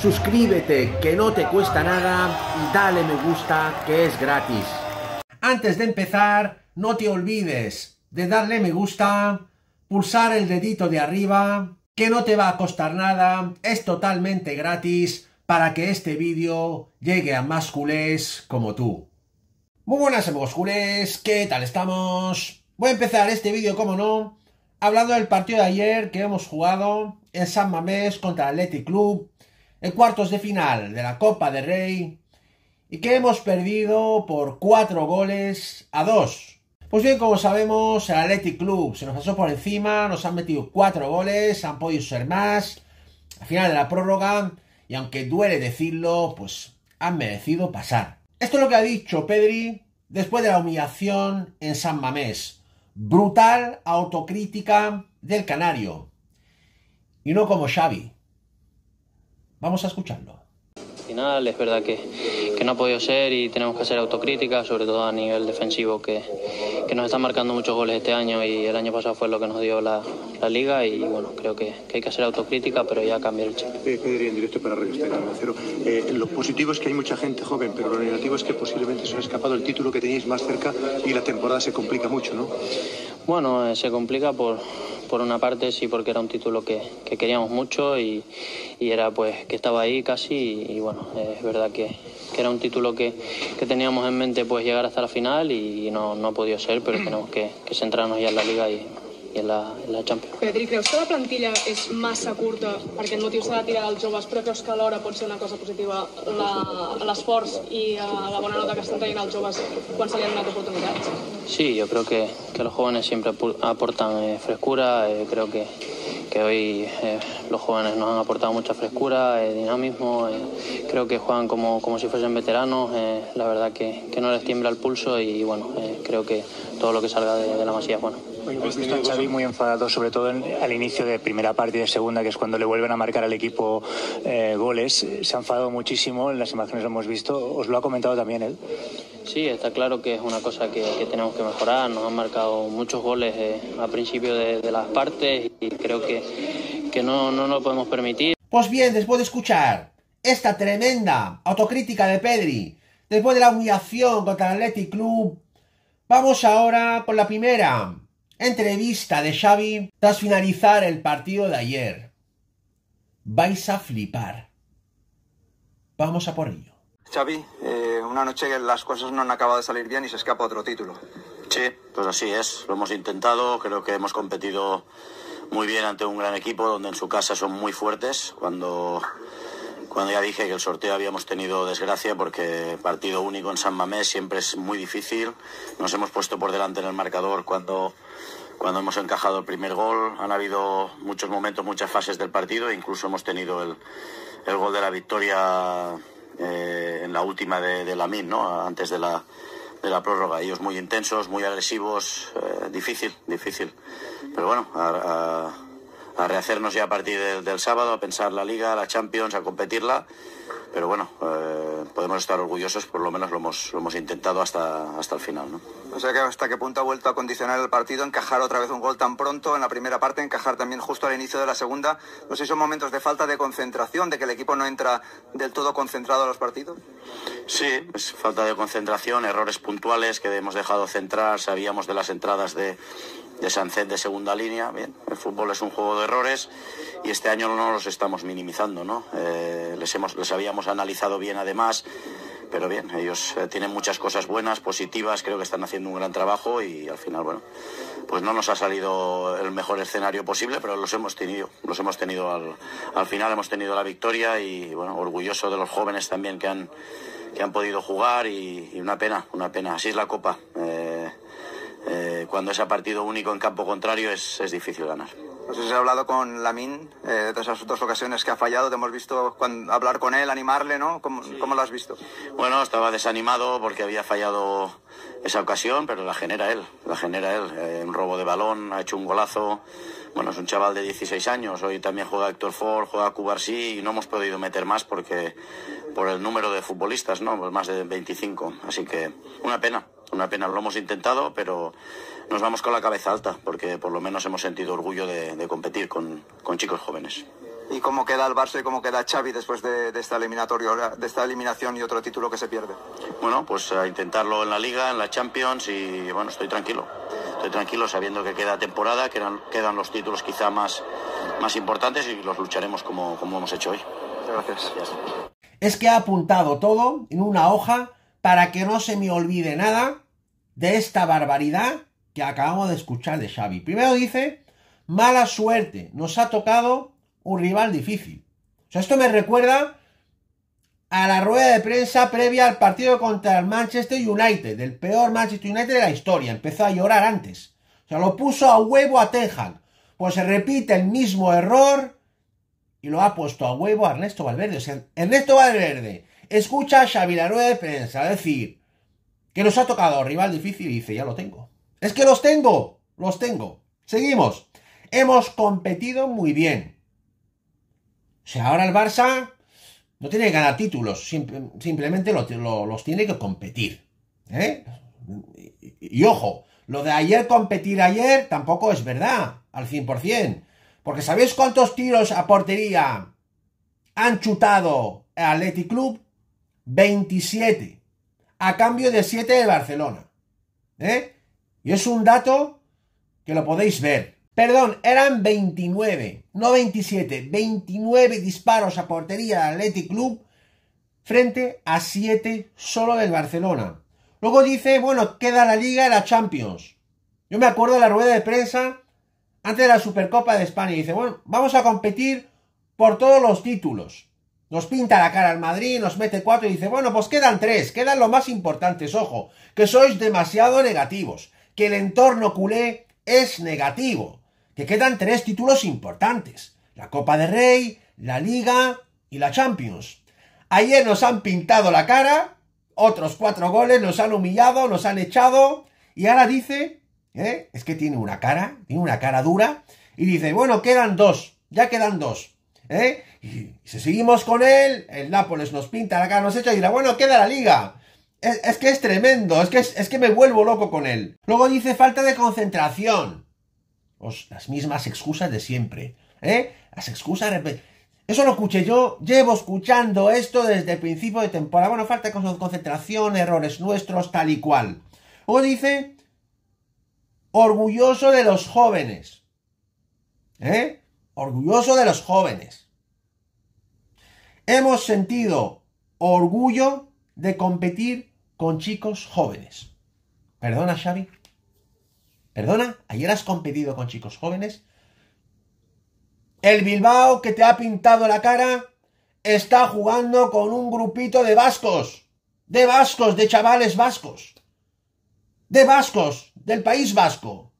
suscríbete que no te cuesta nada y dale me gusta que es gratis. Antes de empezar, no te olvides de darle me gusta, pulsar el dedito de arriba, que no te va a costar nada, es totalmente gratis para que este vídeo llegue a más culés como tú. Muy buenas amigos culés, ¿qué tal estamos? Voy a empezar este vídeo, como no, hablando del partido de ayer que hemos jugado en San Mamés contra Athletic Club, en cuartos de final de la Copa de Rey, y que hemos perdido por cuatro goles a dos. Pues bien, como sabemos, el Athletic Club se nos pasó por encima, nos han metido cuatro goles, han podido ser más, al final de la prórroga, y aunque duele decirlo, pues han merecido pasar. Esto es lo que ha dicho Pedri después de la humillación en San Mamés. Brutal autocrítica del Canario. Y no como Xavi. Vamos a escucharlo. Al final es verdad que, que, no ha podido ser y tenemos que hacer autocrítica, sobre todo a nivel defensivo, que, que, nos están marcando muchos goles este año y el año pasado fue lo que nos dio la, la liga y bueno, creo que, hay que hacer autocrítica, pero ya cambiar el chip. Eh, Pedri, en directo para Radio Cero. Eh, lo positivo es que hay mucha gente joven, pero lo negativo es que posiblemente se ha escapado el título que teníais más cerca y la temporada se complica mucho, ¿no? Bueno, eh, se complica por, por una parte sí porque era un título que, que queríamos mucho y, y, era pues que estaba ahí casi y, bueno, es verdad que, que, era un título que, que, teníamos en mente pues llegar hasta la final y no, no ha podido ser, pero tenemos que, que centrarnos ya en la liga y, i en la, en la Champions. Pedri, creus que la plantilla és massa curta perquè el motiu s'ha de tirar dels joves, però creus que alhora pot ser una cosa positiva l'esforç i uh, la bona nota que estan tenint els joves quan se li han donat oportunitats? Sí, yo creo que, que los jóvenes siempre aportan eh, frescura, eh, creo que, que hoy eh, los jóvenes nos han aportado mucha frescura, eh, dinamismo, eh, creo que juegan como, como si fuesen veteranos, la verdad que, que, no les tiembla el pulso y bueno, creo que todo lo que salga de, de la masía es bueno. Hemos visto a Xavi muy enfadado, sobre todo en, al inicio de primera parte y de segunda, que es cuando le vuelven a marcar al equipo eh, goles. Se ha enfadado muchísimo, en las imágenes lo hemos visto. ¿Os lo ha comentado también él? Sí, está claro que es una cosa que, que tenemos que mejorar. Nos han marcado muchos goles eh, a principio de, de, las partes y creo que, que no, no lo podemos permitir. Pues bien, después de escuchar esta tremenda autocrítica de Pedri, después de la humillación contra el Athletic Club, vamos ahora con la primera Entrevista de Xavi tras finalizar el partido de ayer. Vais a flipar. Vamos a por ello. Xavi, eh, una noche que las cosas no han acabado de salir bien y se escapa otro título. Sí, pues así es. Lo hemos intentado. Creo que hemos competido muy bien ante un gran equipo donde en su casa son muy fuertes. Cuando, cuando ya dije que el sorteo habíamos tenido desgracia porque partido único en San Mamés siempre es muy difícil. Nos hemos puesto por delante en el marcador cuando cuando hemos encajado el primer gol. Han habido muchos momentos, muchas fases del partido e incluso hemos tenido el, el gol de la victoria eh, en la última de, de Lamin, ¿no? antes de la, de la prórroga. Ellos muy intensos, muy agresivos, eh, difícil, difícil. Pero bueno, a, a rehacernos ya a partir de, del sábado, a pensar la liga, la Champions, a competirla. Pero bueno, eh, podemos estar orgullosos, por lo menos lo hemos, lo hemos intentado hasta, hasta el final. ¿no? O sea que hasta qué punto ha vuelto a condicionar el partido, encajar otra vez un gol tan pronto en la primera parte, encajar también justo al inicio de la segunda. No sé si son momentos de falta de concentración, de que el equipo no entra del todo concentrado a los partidos. Sí, es falta de concentración, errores puntuales que hemos dejado centrar, sabíamos de las entradas de, de Sancet de segunda línea. Bien, el fútbol es un juego de errores y este año no los estamos minimizando, ¿no? Eh, les, hemos, les habíamos analizado bien además, pero bien, ellos eh, tienen muchas cosas buenas, positivas, creo que están haciendo un gran trabajo y al final, bueno, pues no nos ha salido el mejor escenario posible, pero los hemos tenido, los hemos tenido al, al final, hemos tenido la victoria y bueno, orgulloso de los jóvenes también que han, que han podido jugar y, una pena, una pena, así es la Copa. Eh, cuando es a partido único en campo contrario es, es difícil ganar. No sé si has hablado con Lamin eh, de esas dos ocasiones que ha fallado. Te hemos visto cuando, hablar con él, animarle, ¿no? ¿Cómo, sí. ¿Cómo, lo has visto? Bueno, estaba desanimado porque había fallado esa ocasión, pero la genera él. La genera él. Eh, un robo de balón, ha hecho un golazo. Bueno, es un chaval de 16 años. Hoy también juega Héctor Ford, juega Cubarsí y no hemos podido meter más porque por el número de futbolistas, ¿no? Pues más de 25. Así que una pena. Una pena, lo hemos intentado, pero nos vamos con la cabeza alta, porque por lo menos hemos sentido orgullo de, de competir con, con, chicos jóvenes. y cómo queda el Barça y cómo queda Xavi después de, esta eliminatoria, de esta eliminación y otro título que se pierde. Bueno, pues a intentarlo en la Liga, en la Champions y bueno, estoy tranquilo. Estoy tranquilo sabiendo que queda temporada, que quedan los títulos quizá más, más importantes y los lucharemos como, como hemos hecho hoy. Gracias. Es que ha apuntado todo en una hoja para que no se me olvide nada de esta barbaridad que acabamos de escuchar de Xavi. Primero dice, mala suerte, nos ha tocado un rival difícil. O sea, esto me recuerda a la rueda de prensa previa al partido contra el Manchester United, el peor Manchester United de la historia. Empezó a llorar antes. O sea, lo puso a huevo a Ten Pues se repite el mismo error y lo ha puesto a huevo a Ernesto Valverde. O sea, Ernesto Valverde escucha a Xavi la rueda decir que nos ha tocado rival difícil y dice, ya lo tengo. Es que los tengo, los tengo. Seguimos. Hemos competido muy bien. O sea, ahora el Barça no tiene que ganar títulos, simplemente los tiene que competir. ¿eh? Y, ojo, lo de ayer competir ayer tampoco es verdad, al 100%. Porque ¿sabéis cuántos tiros a portería han chutado el Athletic Club? 27. A cambio de 7 de Barcelona. ¿Eh? Y es un dato que lo podéis ver. Perdón, eran 29, no 27. 29 disparos a portería del Athletic Club frente a 7 solo del Barcelona. Luego dice, bueno, queda la Liga y la Champions. Yo me acuerdo de la rueda de prensa antes de la Supercopa de España. Dice, bueno, vamos a competir por todos los títulos. Nos pinta la cara al Madrid, nos mete cuatro y dice, bueno, pues quedan tres, quedan los más importantes, ojo, que sois demasiado negativos, que el entorno culé es negativo que quedan tres títulos importantes, la Copa de Rey, la Liga y la Champions. Ayer nos han pintado la cara, otros cuatro goles, nos han humillado, nos han echado, y ahora dice, ¿eh? es que tiene una cara, tiene una cara dura, y dice, bueno, quedan dos, ya quedan dos. ¿Eh? Y si seguimos con él, el Nápoles nos pinta la cara, nos echa y dirá, bueno, queda la liga. Es, que es tremendo, es que, es que me vuelvo loco con él. Luego dice falta de concentración las mismas excusas de siempre. ¿Eh? Las excusas... Eso lo escuché yo, llevo escuchando esto desde el principio de temporada. Bueno, falta de concentración, errores nuestros, tal y cual. O dice, orgulloso de los jóvenes. ¿Eh? Orgulloso de los jóvenes. Hemos sentido orgullo de competir con chicos jóvenes. ¿Perdona, Xavi? Perdona, ayer has competido con chicos jóvenes. El Bilbao que te ha pintado la cara está jugando con un grupito de vascos. De vascos, de chavales vascos. De vascos, del país vasco.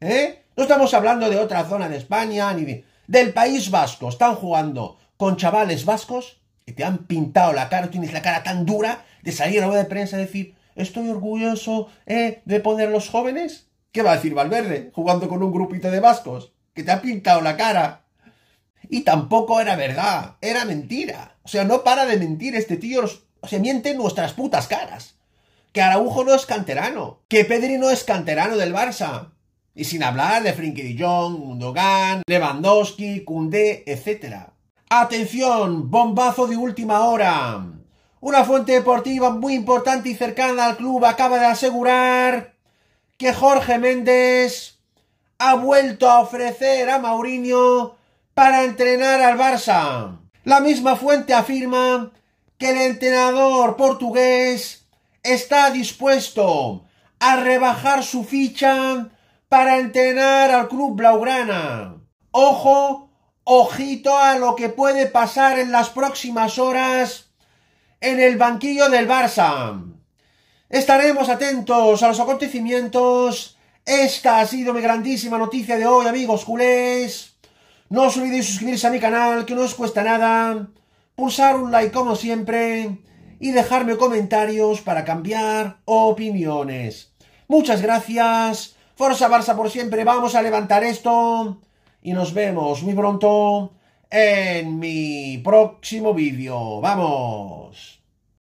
¿Eh? No estamos hablando de otra zona de España ni de... Del país vasco. Están jugando con chavales vascos que te han pintado la cara, tienes la cara tan dura de salir a la de prensa y decir, estoy orgulloso ¿eh? de poner los jóvenes. ¿Qué va a decir Valverde jugando con un grupito de vascos? Que te ha pintado la cara. Y tampoco era verdad, era mentira. O sea, no para de mentir este tío. O sea, miente nuestras putas caras. Que Araujo no es canterano. Que Pedri no es canterano del Barça. Y sin hablar de Frenkie de Jong, Gundogan, Lewandowski, Koundé, etc. Atención, bombazo de última hora. Una fuente deportiva muy importante y cercana al club acaba de asegurar que Jorge Méndez ha vuelto a ofrecer a Mourinho para entrenar al Barça. La misma fuente afirma que el entrenador portugués está dispuesto a rebajar su ficha para entrenar al club blaugrana. Ojo, ojito a lo que puede pasar en las próximas horas en el banquillo del Barça. Estaremos atentos a los acontecimientos. Esta ha sido mi grandísima noticia de hoy, amigos culés. No os olvidéis suscribirse a mi canal, que no os cuesta nada. Pulsar un like como siempre. Y dejarme comentarios para cambiar opiniones. Muchas gracias. Forza Barça por siempre. Vamos a levantar esto. Y nos vemos muy pronto en mi próximo vídeo. ¡Vamos!